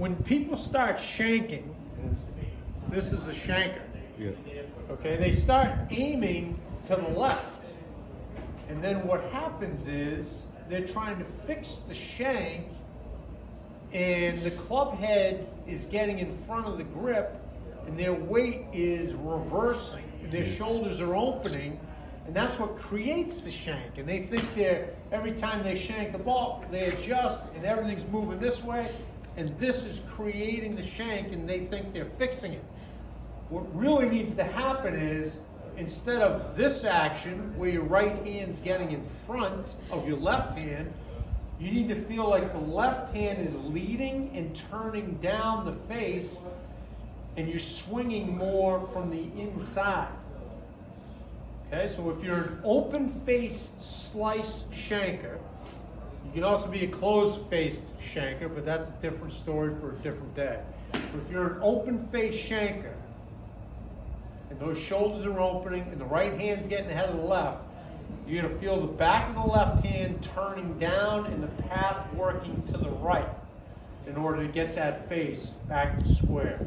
when people start shanking, this is a shanker. Yeah. Okay, they start aiming to the left. And then what happens is they're trying to fix the shank and the club head is getting in front of the grip and their weight is reversing and their shoulders are opening and that's what creates the shank and they think they're every time they shank the ball they adjust and everything's moving this way and this is creating the shank and they think they're fixing it what really needs to happen is instead of this action where your right hand's getting in front of your left hand, you need to feel like the left hand is leading and turning down the face and you're swinging more from the inside. Okay, so if you're an open face slice shanker, you can also be a closed faced shanker, but that's a different story for a different day. But if you're an open-faced shanker, and those shoulders are opening and the right hand's getting ahead of the left, you're to feel the back of the left hand turning down and the path working to the right in order to get that face back to square.